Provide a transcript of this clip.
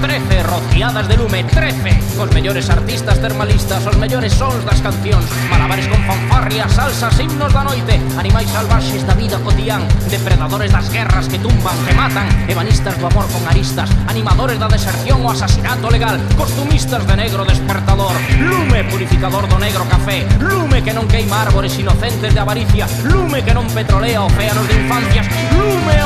13 rociadas de lume 13 Cos mellores artistas termalistas Os mellores sons das cancións Malabares con fanfarrias, salsas, himnos da noite. Animais salvaxes da vida cotián Depredadores das guerras que tumban, que matan. Ebanistas do amor con aristas. Animadores da deserción o asasinato legal. Costumistas de negro despertador. Lume purificador do negro café. Lume que non queima árbores inocentes de avaricia. Lume que non petrolea océanos de infancias. Lume